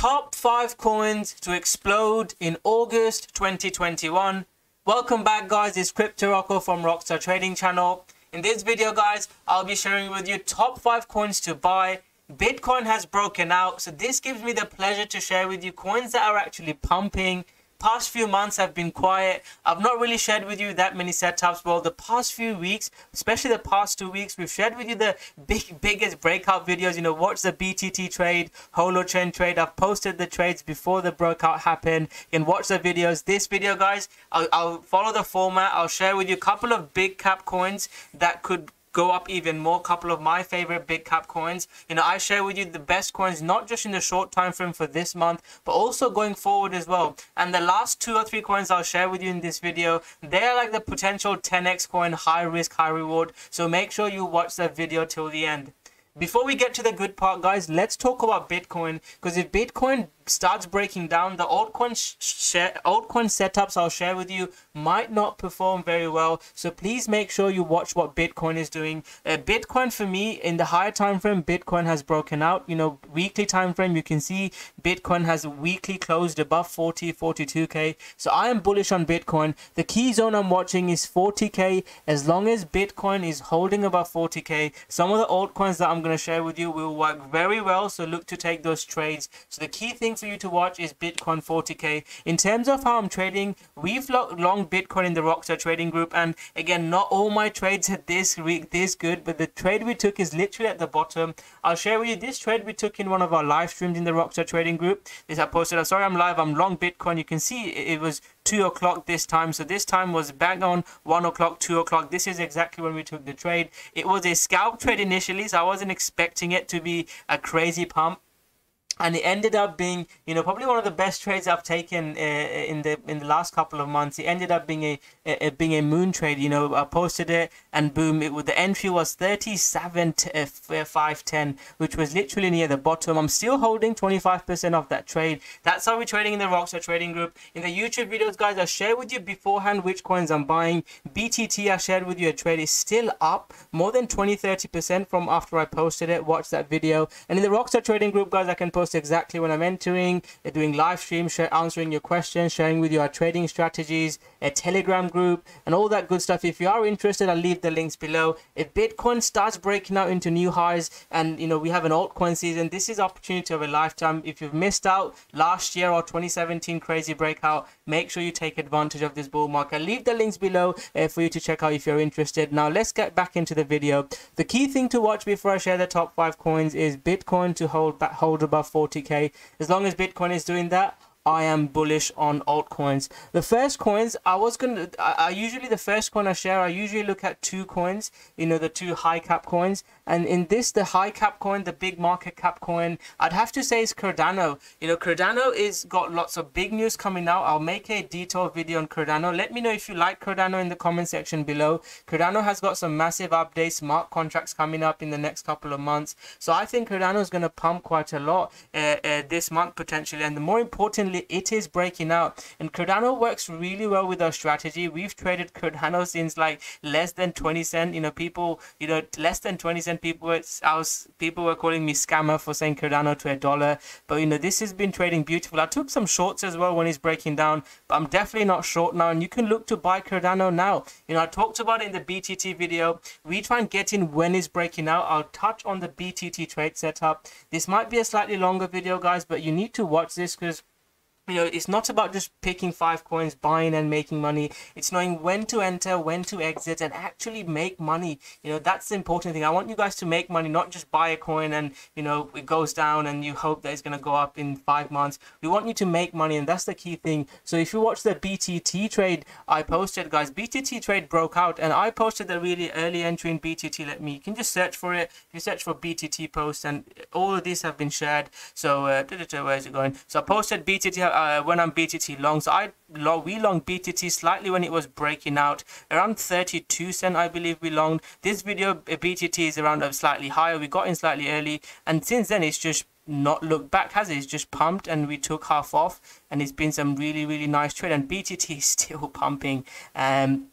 top 5 coins to explode in August 2021. Welcome back guys, it's Crypto Rocko from Rockstar Trading Channel. In this video guys, I'll be sharing with you top 5 coins to buy. Bitcoin has broken out, so this gives me the pleasure to share with you coins that are actually pumping past few months have been quiet. I've not really shared with you that many setups. Well, the past few weeks, especially the past two weeks, we've shared with you the big, biggest breakout videos. You know, watch the BTT trade, Holochain trade. I've posted the trades before the breakout happened. You can watch the videos. This video, guys, I'll, I'll follow the format. I'll share with you a couple of big cap coins that could go up even more. Couple of my favorite big cap coins. You know i share with you the best coins not just in the short time frame for this month but also going forward as well. And the last two or three coins i'll share with you in this video they're like the potential 10x coin high risk high reward. So make sure you watch that video till the end. Before we get to the good part guys let's talk about bitcoin. Because if bitcoin starts breaking down, the altcoin share, altcoin setups I'll share with you might not perform very well. So please make sure you watch what Bitcoin is doing. Uh, Bitcoin for me in the higher time frame, Bitcoin has broken out. You know, weekly time frame, you can see Bitcoin has weekly closed above 40, 42k. So I am bullish on Bitcoin. The key zone I'm watching is 40k. As long as Bitcoin is holding above 40k, some of the altcoins that I'm going to share with you will work very well. So look to take those trades. So the key thing for you to watch is Bitcoin 40k. In terms of how I'm trading, we've long Bitcoin in the Rockstar trading group, and again, not all my trades are this week this good, but the trade we took is literally at the bottom. I'll share with you this trade we took in one of our live streams in the Rockstar trading group. This I posted. I'm sorry, I'm live. I'm long Bitcoin. You can see it was two o'clock this time, so this time was bang on one o'clock, two o'clock. This is exactly when we took the trade. It was a scalp trade initially, so I wasn't expecting it to be a crazy pump and it ended up being you know probably one of the best trades I've taken uh, in the in the last couple of months. It ended up being a, a, being a moon trade. You know, I posted it and boom, it the entry was thirty seven uh, five ten, which was literally near the bottom. I'm still holding twenty five percent of that trade. That's how we're trading in the Rockstar Trading Group. In the YouTube videos, guys, I share with you beforehand which coins I'm buying. BTT, I shared with you a trade is still up more than 20 30 percent from after I posted it. Watch that video. And in the Rockstar Trading Group, guys, I can post exactly when I'm entering, They're doing live streams, answering your questions, sharing with you our trading strategies, a Telegram group, and all that good stuff. If you are interested, I'll leave the links below. If Bitcoin starts breaking out into new highs, and you know we have an altcoin season, this is opportunity of a lifetime. If you've missed out last year or 2017 crazy breakout, make sure you take advantage of this bull market. Leave the links below uh, for you to check out if you're interested. Now let's get back into the video. The key thing to watch before I share the top five coins is Bitcoin to hold hold above 40k. As long as Bitcoin is doing that, I am bullish on altcoins. The first coins, I was gonna, I, I, usually the first coin I share, I usually look at two coins, you know, the two high cap coins, and in this, the high cap coin, the big market cap coin, I'd have to say is Cardano. You know, Cardano is got lots of big news coming out. I'll make a detailed video on Cardano. Let me know if you like Cardano in the comment section below. Cardano has got some massive updates, smart contracts coming up in the next couple of months. So I think Cardano is going to pump quite a lot uh, uh, this month potentially, and the more important it is breaking out. And Cardano works really well with our strategy. We've traded Cardano since like less than 20 cent. You know, people, you know, less than 20 cent people were, I was, people were calling me scammer for saying Cardano to a dollar. But, you know, this has been trading beautiful. I took some shorts as well when it's breaking down, but I'm definitely not short now. And you can look to buy Cardano now. You know, I talked about it in the BTT video. We try and get in when it's breaking out. I'll touch on the BTT trade setup. This might be a slightly longer video, guys, but you need to watch this because you know it's not about just picking five coins buying and making money. It's knowing when to enter when to exit and actually make money. You know that's the important thing. I want you guys to make money not just buy a coin and you know it goes down and you hope that it's going to go up in five months. We want you to make money and that's the key thing. So if you watch the btt trade i posted guys btt trade broke out and i posted the really early entry in btt let me you can just search for it. You search for btt post and all of these have been shared. So uh, where is it going? So i posted btt uh, when I'm BTT long. So I we long BTT slightly when it was breaking out around 32 cent I believe we longed. This video uh, BTT is around a slightly higher. We got in slightly early and since then it's just not looked back has it? It's just pumped and we took half off and it's been some really really nice trade and BTT is still pumping. Um,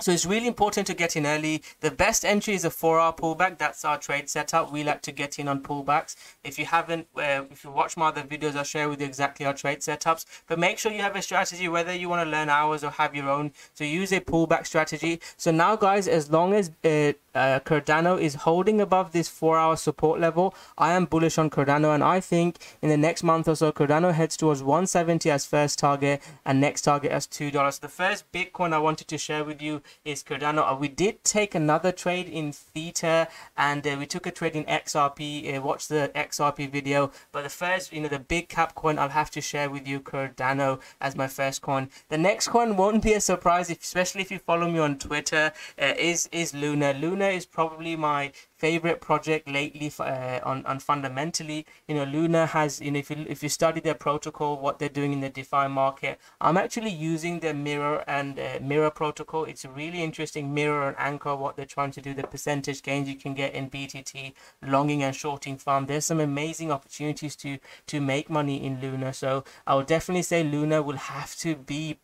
So it's really important to get in early. The best entry is a four hour pullback. That's our trade setup. We like to get in on pullbacks. If you haven't, uh, if you watch my other videos, I'll share with you exactly our trade setups. But make sure you have a strategy, whether you want to learn ours or have your own. So use a pullback strategy. So now guys, as long as uh, uh, Cardano is holding above this four hour support level, I am bullish on Cardano. And I think in the next month or so, Cardano heads towards 170 as first target and next target as $2. The first Bitcoin I wanted to share with you is Cardano. Uh, we did take another trade in Theta and uh, we took a trade in XRP. Uh, watch the XRP video. But the first, you know, the big cap coin I'll have to share with you Cardano as my first coin. The next coin won't be a surprise, if, especially if you follow me on Twitter, uh, is, is Luna. Luna is probably my favorite project lately uh, on, on fundamentally you know luna has you know if you if you study their protocol what they're doing in the defi market i'm actually using the mirror and uh, mirror protocol it's really interesting mirror and anchor what they're trying to do the percentage gains you can get in btt longing and shorting farm there's some amazing opportunities to to make money in luna so i would definitely say luna will have to be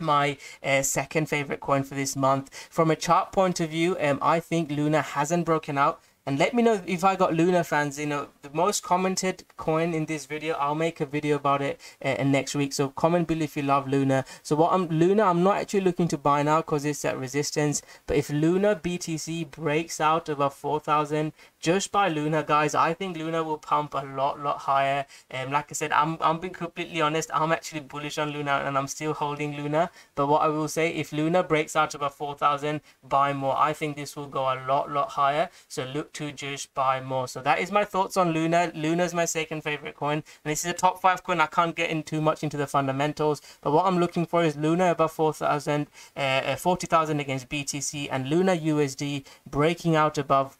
my uh, second favorite coin for this month. From a chart point of view, um, I think Luna hasn't broken out. And let me know if I got Luna fans. You know, the most commented coin in this video, I'll make a video about it uh, next week. So comment below if you love Luna. So what I'm Luna, I'm not actually looking to buy now because it's at resistance. But if Luna BTC breaks out above 4,000, just buy Luna, guys, I think Luna will pump a lot, lot higher. And um, like I said, I'm, I'm being completely honest. I'm actually bullish on Luna and I'm still holding Luna. But what I will say, if Luna breaks out above 4,000, buy more. I think this will go a lot, lot higher. So look to just buy more. So that is my thoughts on Luna. Luna is my second favorite coin. And this is a top five coin. I can't get in too much into the fundamentals. But what I'm looking for is Luna above 4,000, uh, uh 40,000 against BTC and Luna USD breaking out above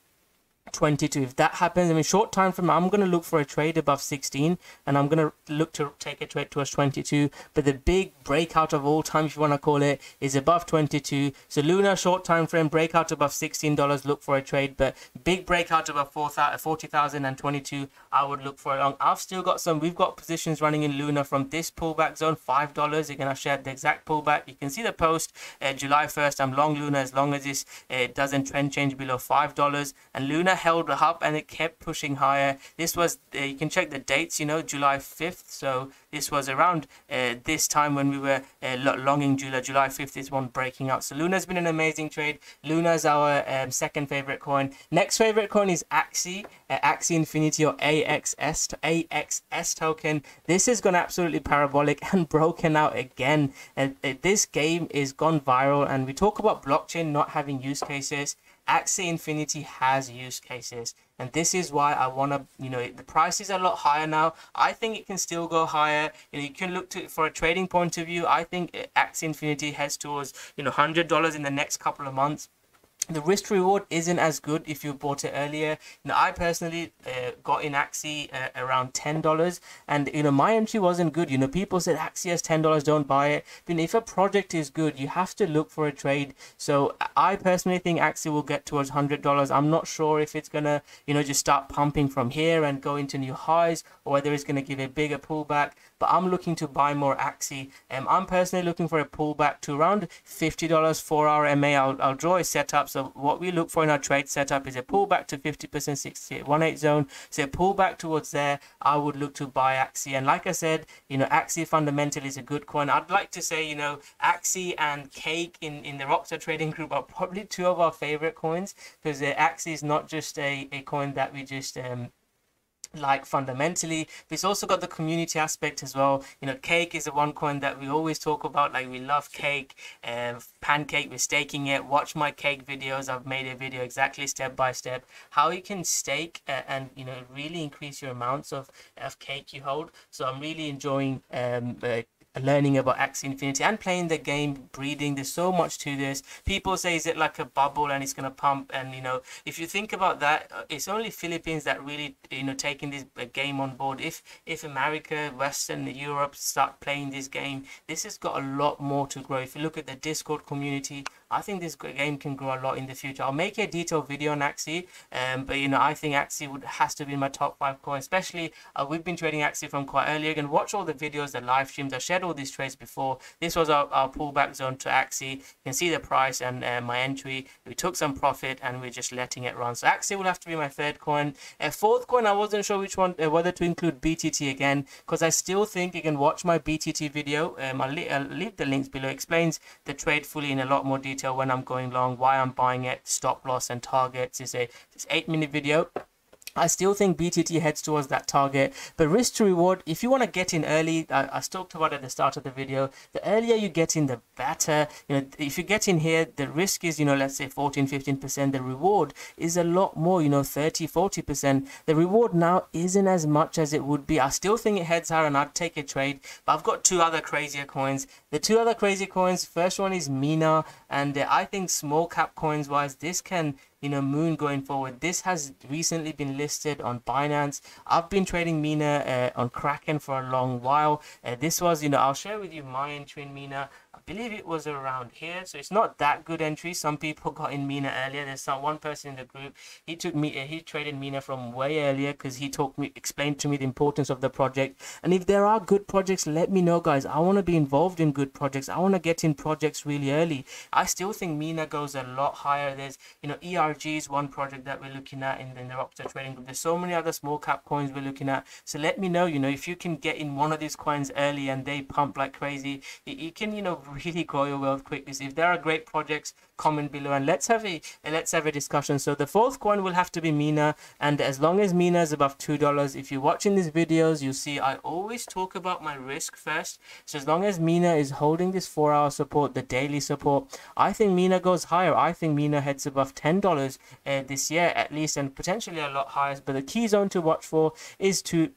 22 if that happens i mean short time frame i'm going to look for a trade above 16 and i'm going to look to take a trade towards 22 but the big breakout of all time if you want to call it is above 22 so luna short time frame breakout above 16 dollars look for a trade. But big breakout above 40,000 and 22 i would look for a long. I've still got some we've got positions running in luna from this pullback zone five dollars. Again i shared the exact pullback. You can see the post uh, july 1st i'm long luna as long as this uh, doesn't trend change below five dollars. And luna held up and it kept pushing higher. This was, uh, you can check the dates, you know, July 5th. So this was around uh, this time when we were uh, longing July. July 5th is one breaking out. So Luna's been an amazing trade. Luna is our um, second favorite coin. Next favorite coin is Axie, uh, Axie Infinity or AXS, AXS token. This has gone absolutely parabolic and broken out again. Uh, this game is gone viral and we talk about blockchain not having use cases. Axie Infinity has use cases. And this is why I want to, you know, the price is a lot higher now. I think it can still go higher. You know, you can look to for a trading point of view. I think Axie Infinity heads towards, you know, $100 in the next couple of months the risk reward isn't as good if you bought it earlier. You know, I personally uh, got in Axie uh, around ten dollars, and you know my entry wasn't good. You know, people said Axie has ten dollars, don't buy it. But if a project is good, you have to look for a trade. So I personally think Axie will get towards hundred dollars. I'm not sure if it's gonna, you know, just start pumping from here and go into new highs, or whether it's gonna give a bigger pullback but I'm looking to buy more Axie. Um, I'm personally looking for a pullback to around $50 for our MA. I'll, I'll draw a setup. So what we look for in our trade setup is a pullback to 50% 6818 zone. So a pullback towards there, I would look to buy Axie. And like I said, you know, Axie fundamentally is a good coin. I'd like to say, you know, Axie and Cake in, in the Rockstar Trading Group are probably two of our favorite coins because uh, Axie is not just a, a coin that we just um, like fundamentally. It's also got the community aspect as well. You know cake is the one coin that we always talk about. Like we love cake and uh, pancake we're staking it. Watch my cake videos. I've made a video exactly step by step. How you can stake uh, and you know really increase your amounts of of cake you hold. So i'm really enjoying um uh, learning about Axie Infinity and playing the game, breeding. There's so much to this. People say, is it like a bubble and it's going to pump? And, you know, if you think about that, uh, it's only Philippines that really, you know, taking this uh, game on board. If, if America, Western Europe start playing this game, this has got a lot more to grow. If you look at the Discord community, I think this game can grow a lot in the future. I'll make a detailed video on Axie, um, but you know I think Axie would has to be my top five coin. Especially uh, we've been trading Axie from quite early. You can watch all the videos, the live streams. I shared all these trades before. This was our, our pullback zone to Axie. You can see the price and uh, my entry. We took some profit and we're just letting it run. So Axie will have to be my third coin. A fourth coin, I wasn't sure which one, uh, whether to include BTT again, because I still think you can watch my BTT video. Um, I'll, I'll leave the links below. It explains the trade fully in a lot more detail when I'm going long, why I'm buying it, stop loss and targets. It's a it's eight minute video. I still think BTT heads towards that target, but risk to reward, if you want to get in early, I, I talked about at the start of the video, the earlier you get in, the better. You know, if you get in here, the risk is, you know, let's say 14, 15%. The reward is a lot more, you know, 30, 40%. The reward now isn't as much as it would be. I still think it heads higher and I'd take a trade, but I've got two other crazier coins. The two other crazy coins, first one is Mina, and uh, I think small cap coins wise, this can you know moon going forward. This has recently been listed on binance. I've been trading mina uh, on kraken for a long while. Uh, this was you know i'll share with you my entry in mina believe it was around here. So it's not that good entry. Some people got in Mina earlier. There's some one person in the group. He took me. He traded Mina from way earlier because he talked me, explained to me the importance of the project. And if there are good projects, let me know, guys. I want to be involved in good projects. I want to get in projects really early. I still think Mina goes a lot higher. There's you know ERG is one project that we're looking at in the, Rockstar Trading Group. There's so many other small cap coins we're looking at. So let me know. You know if you can get in one of these coins early and they pump like crazy, you can you know really grow your wealth quickly. If there are great projects, comment below and let's have a let's have a discussion. So the fourth coin will have to be Mina, and as long as Mina is above two dollars, if you're watching these videos, you see I always talk about my risk first. So as long as Mina is holding this four-hour support, the daily support, I think Mina goes higher. I think Mina heads above ten dollars uh, this year at least, and potentially a lot higher. But the key zone to watch for is to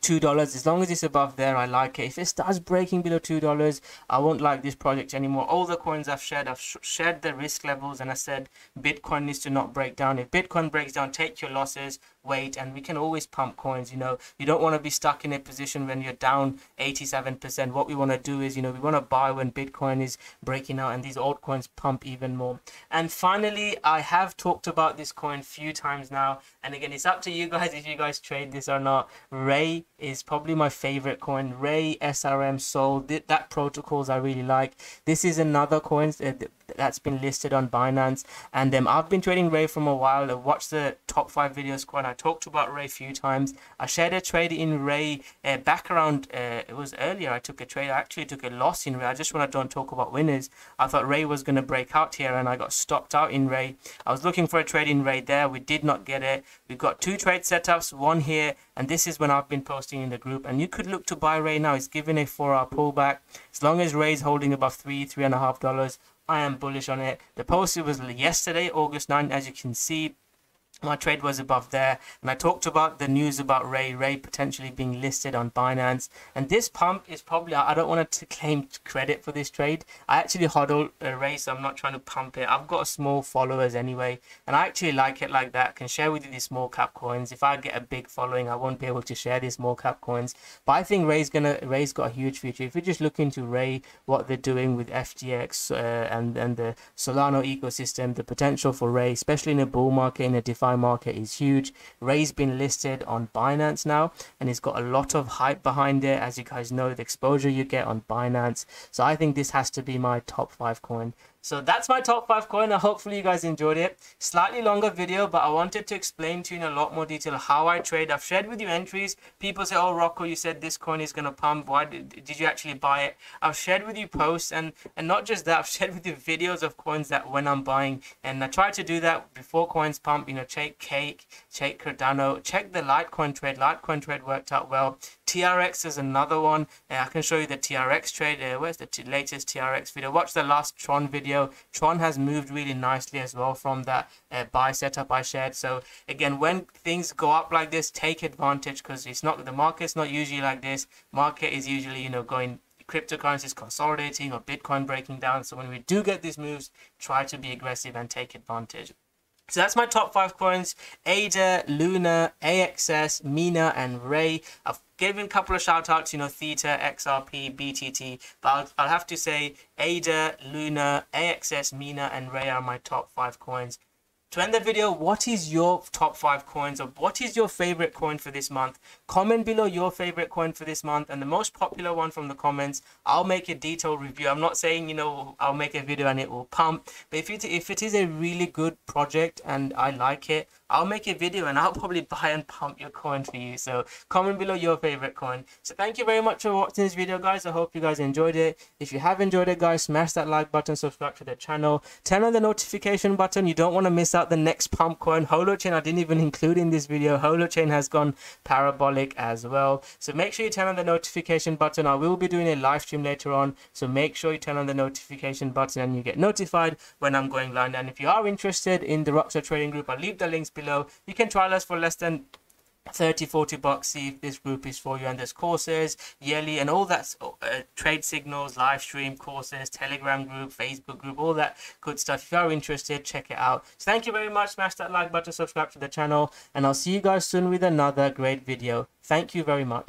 two dollars. As long as it's above there i like it. If it starts breaking below two dollars i won't like this project anymore. All the coins i've shared i've sh shared the risk levels and i said bitcoin needs to not break down. If bitcoin breaks down take your losses wait and we can always pump coins you know. You don't want to be stuck in a position when you're down 87% what we want to do is you know we want to buy when bitcoin is breaking out and these altcoins pump even more. And finally i have talked about this coin few times now. And again it's up to you guys if you guys trade this or not. Ray is probably my favorite coin ray srm sol that protocols i really like this is another coin uh, that's been listed on binance and um, i've been trading ray from a while i've watched the top five videos coin. I talked about Ray a few times. I shared a trade in Ray uh, back around, uh, it was earlier. I took a trade. I actually took a loss in Ray. I just want to don't talk about winners. I thought Ray was going to break out here and I got stopped out in Ray. I was looking for a trade in Ray there. We did not get it. We've got two trade setups, one here, and this is when I've been posting in the group. And you could look to buy Ray now. It's giving a four hour pullback. As long as Ray's holding above three, three and a half dollars, I am bullish on it. The post was yesterday, August 9, as you can see my trade was above there and I talked about the news about Ray Ray potentially being listed on Binance. And this pump is probably I don't want to claim credit for this trade. I actually hodl a Ray so I'm not trying to pump it. I've got a small followers anyway and I actually like it like that. I can share with you these small cap coins. If I get a big following I won't be able to share these small cap coins. But I think Ray's gonna Ray's got a huge future. If you just look into Ray what they're doing with FTX uh, and and the Solana ecosystem the potential for Ray especially in a bull market in a DeFi market is huge. Ray's been listed on Binance now and it's got a lot of hype behind it. As you guys know, the exposure you get on Binance. So I think this has to be my top five coin so that's my top 5 coin. I hopefully you guys enjoyed it. Slightly longer video, but I wanted to explain to you in a lot more detail how I trade. I've shared with you entries. People say, oh, Rocko, you said this coin is going to pump. Why did, did you actually buy it? I've shared with you posts and, and not just that, I've shared with you videos of coins that when I'm buying. And I try to do that before coins pump, you know, check Cake, check Cardano, check the Litecoin trade. Litecoin trade worked out well. TRX is another one. Uh, I can show you the TRX trade. Uh, where's the latest TRX video? Watch the last Tron video. Tron has moved really nicely as well from that uh, buy setup I shared. So again, when things go up like this, take advantage because it's not the market's not usually like this. Market is usually you know going cryptocurrencies consolidating or Bitcoin breaking down. So when we do get these moves, try to be aggressive and take advantage. So that's my top five coins, ADA, Luna, AXS, Mina, and Ray. I've given a couple of shout outs, you know, Theta, XRP, BTT, but I'll, I'll have to say ADA, Luna, AXS, Mina, and Ray are my top five coins. To end the video, what is your top five coins or what is your favorite coin for this month? Comment below your favorite coin for this month and the most popular one from the comments. I'll make a detailed review. I'm not saying, you know, I'll make a video and it will pump, but if it, if it is a really good project and I like it, I'll make a video and I'll probably buy and pump your coin for you. So comment below your favorite coin. So thank you very much for watching this video, guys. I hope you guys enjoyed it. If you have enjoyed it, guys, smash that like button, subscribe to the channel, turn on the notification button. You don't want to miss out the next pump coin. Holochain, I didn't even include in this video. Holochain has gone parabolic as well. So make sure you turn on the notification button. I will be doing a live stream later on. So make sure you turn on the notification button and you get notified when I'm going live. And if you are interested in the Rockstar Trading Group, I'll leave the links below. You can trial us for less than 30 40 bucks see if this group is for you and there's courses yearly and all that uh, trade signals live stream courses telegram group facebook group all that good stuff. If you are interested check it out. So thank you very much. Smash that like button subscribe to the channel and i'll see you guys soon with another great video. Thank you very much